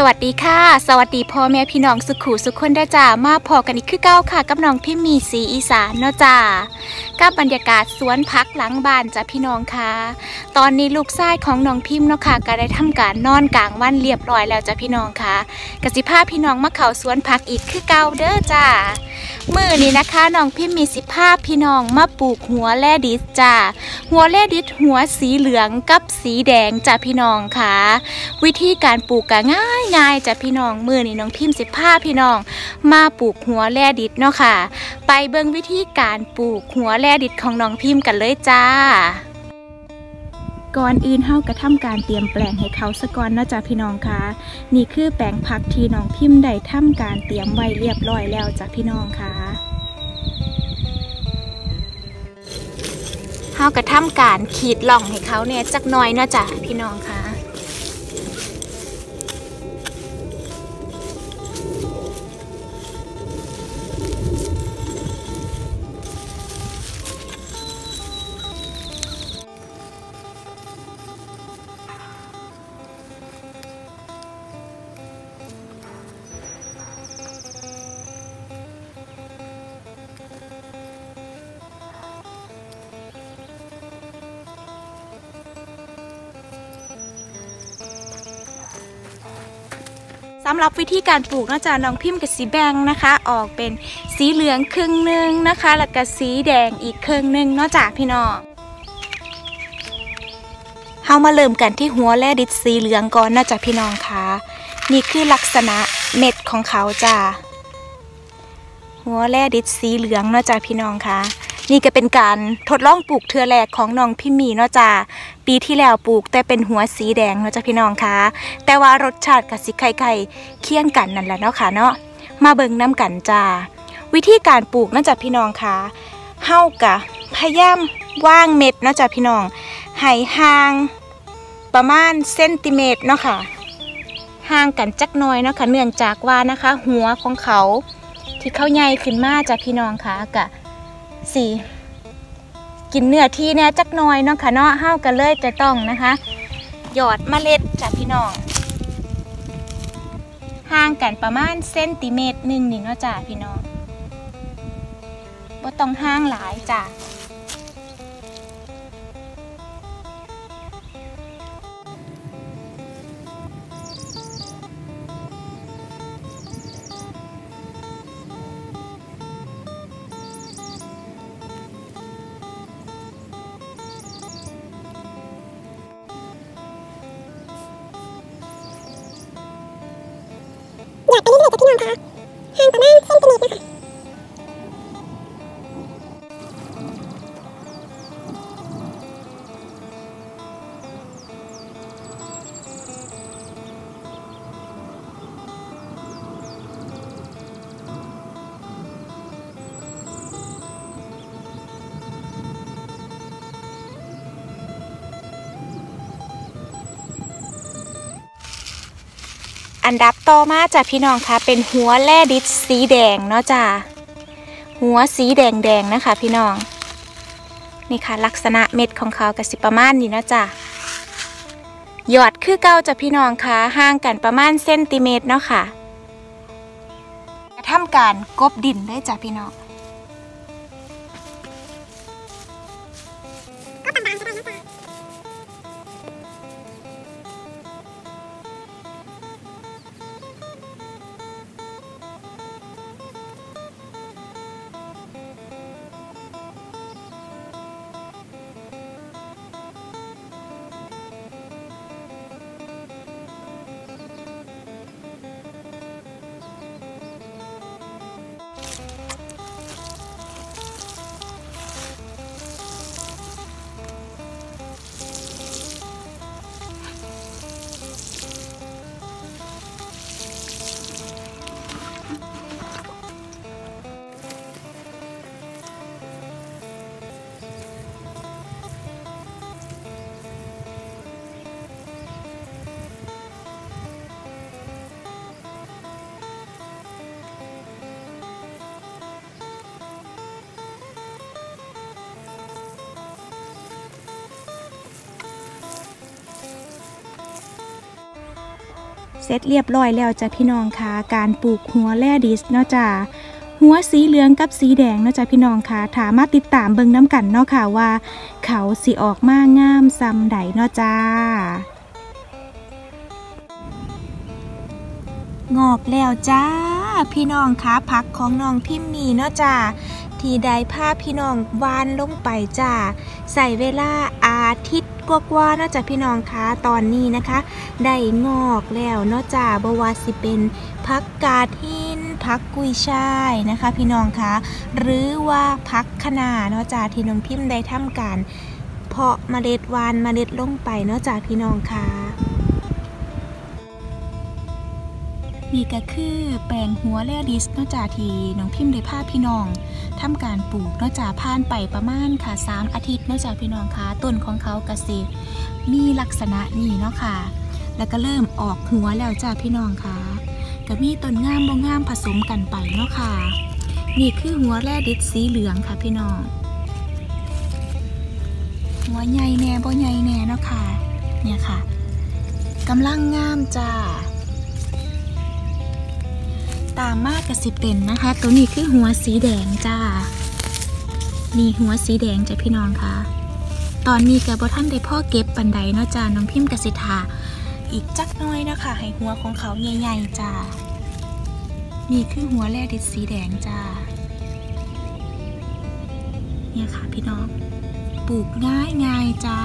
สวัสดีค่ะ สวัสดีพ่อแม่พี่น้องสุขูสุขคนได้จ้ามาพอกันอีกคือเก้าค่ะกับน้องพี่มีสีอีสานเนาะจ้ากับบรรยากาศสวนพักหลังบ้านจ้าพี่น้องค่ะ ตอนนี้ลูกชายของน้องพิมพ์เนาะค่ะก็ได้ทำการนอนกลางวันเรียบร้อยแล้วจ้าพี่น้องค่ะกสิภาพี่น้องมาเขาสวนพักอีกคือเก้าเด้อจ้ามือนี้นะคะน้องพิมพ์มีสิภาพพี่น้องมาปลูกหัวแลดิสจ้าหัวแลดิสหัวสีเหลืองกับสีแดงจ้าพี่น้องค่ะ วิธีการปลูกก็ง่ายง่ายจ้ะพี่น้องมือนี่น้องพิมพ์สิผ้าพี่น้อง มาปลูกหัวแลดิดเนาะค่ะ ไปเบิ่งวิธีการปลูกหัวแลดิดของน้องพิมพ์กันเลยจ้าก่อนอื่นเฮาก็ทำการเตรียมแปลงให้เขาสะก่อนเนาะจ้ะพี่น้องค่ะนี่คือแปลงผักที่น้องพิมพ์ได้ทำการเตรียมไว้เรียบร้อยแล้วจ้ะพี่น้องค่ะเฮาก็ทำการขีดล่องให้เขาเนี่ยจักหน่อยเนาะจ้ะพี่น้องค่ะ สำหรับวิธีการปลูกนะจ๊ะน้องพิมพ์กับสีแบงนะคะ ออกเป็นสีเหลืองครึ่งหนึ่งนะคะ แล้วก็สีแดงอีกครึ่งหนึ่งนาะจ้ะพี่น้องเฮามาเริ่มกันที่หัวแลดิดสีเหลืองก่อนนะจ๊ะพี่น้องคะนี่คือลักษณะเม็ดของเขาจ้ะหัวแลดิดสีเหลืองนาะจ้ะพี่น้องคะ นี่ก็เป็นการทดลองปลูกเทือแรกของน้องพิมมีเนาะจ้ะปีที่แล้วปลูกแต่เป็นหัวสีแดงเนาะจ้ะพี่น้องคะแต่ว่ารสชาติกับสีไข่ไข่เคี่ยงกันนั่นแหละเนาะค่ะเนาะมาเบิ่งน้ำกันจ้าวิธีการปลูกเนาะจ้ะพี่น้องคะเฮากะพยายามว่างเม็ดเนาะจ้ะพี่น้องให้ห่างประมาณเซนติเมตรเนาะค่ะห่างกันจักน่อยเนาะค่ะเนื่องจากว่านะคะ หัวของเขาที่เขาใหญ่ขึ้นมาจ้ะพี่น้องคะกะ สีกินเนื้อที่เนี่ยจักหน่อยเนาะค่ะเนาะห้าวกันเลยจะต้องนะคะ หยอดเมล็ดจากพี่น้องห่างกันประมาณเซนติเมตรหนึ่งนี่เนาะจ้าพี่น้องบ่ต้องห่างหลายจ่า งประมาณเซนติเอันดับต่อมาจ้ะพี่น้องคะเป็นหัวแลดิสสีแดงเนาะจ้ะหัวสีแดงแดงนะคะ พี่น้อง นี่ค่ะ ลักษณะเม็ดของเขากสิประมาณนี้เนาะจ้ะหยอดคือเก้าจ้ะพี่น้องคะห่างกันประมาณเซนติเมตรเนาะค่ะทำการกบดินได้จ้ะพี่น้อง เสร็จเรียบร้อยแล้วจ้ะพี่น้องค่ะการปลูกหัวแรดิสเนาะจ้ะหัวสีเหลืองกับสีแดงเนาะจ้ะพี่น้องค่ะถามมาติดตามเบิ่งน้ำกันเนาะค่ะว่า เขาสิออกมางามซำใดเนาะจ้างอกแล้วจ้า พี่น้องคะพักของน้องพิมพ์นี่เนาะจ้า ที่ได้พาพี่น้องวานลงไปจ้าใส่เวลาอาทิตย์กว่าๆเนาะจ้ะพี่น้องคะตอนนี้นะคะ ได้งอกแล้วเนาะจ้าบวาสิเป็นพักกาดหินพักกุยช่ายนะคะ พี่น้องคะหรือว่าพักคะนาเนาะจ้าที่น้องพิมพ์ได้ทำการ เพาะเมล็ดวานเมล็ดลงไปเนาะจ้าพี่น้องคะ นี่ก็คือแปลงหัวแลดิสนาะจ้าที่น้องพิมพ์ได้พาพี่น้องทำการปลูกนอกจากผ่านไปประมาณค่ะ3อาทิตย์นอกจากพี่น้องคะต้นของเขากเกษตรมีลักษณะนี้เนาะค่ะ แล้วก็เริ่มออกหัวแล้วจ้าพี่น้องคะก็มีต้นงามบ่งามผสมกันไปเนาะค่ะ นี่คือหัวแร่ดิบสีเหลืองค่ะพี่น้อง หัวใหญ่แน่บ่ใหญ่แน่เนาะค่ะ เนี่ยค่ะกำลังงามจ้า ตามมากกระสิบเป็นนะคะ ตัวนี้คือหัวสีแดงจ้า นี่หัวสีแดงจ้ะพี่น้องคะตอนนี้กับบท่านได้พ่อเก็บปันไดเนาะจ้าน้องพิมพ์กสิทาอีกจักน้อยนะคะให้หัวของเขาใหญ่ๆจ้านี่คือหัวแรดิดสีแดงจ้า เนี่ยค่ะพี่น้อง ปลูกง่ายง่ายๆจ้า